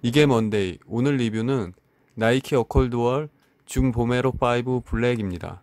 이게 먼데이 오늘 리뷰는 나이키 어컬드월 중 보메로 5 블랙입니다.